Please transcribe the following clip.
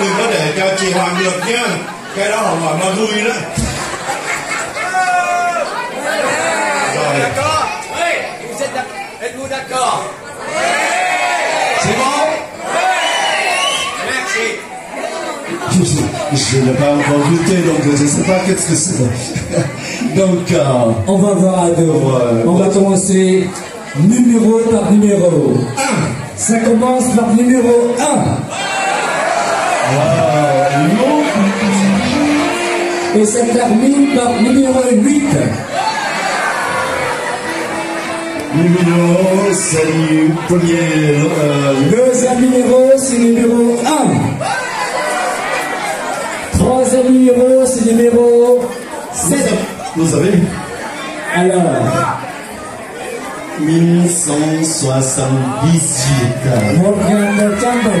đừng có để cho chị Hoàng được nhá cái đó họ hỏi mà vui đó rồi D'accord Oui Vous êtes d'ac- Êtes-vous d'accord c'est bon Merci. Je, n'ai pas encore goûté, donc je ne sais pas qu'est-ce que c'est. donc, euh, On va voir à deux. On va commencer numéro par numéro. 1. Ça commence par numéro 1. Et ça termine par numéro 8. numéro, salut, premier, euh, Deuxième numéro, c'est numéro 1. Troisième numéro, c'est numéro 7. vous savez, Alors, 1178. Morgan Campbell,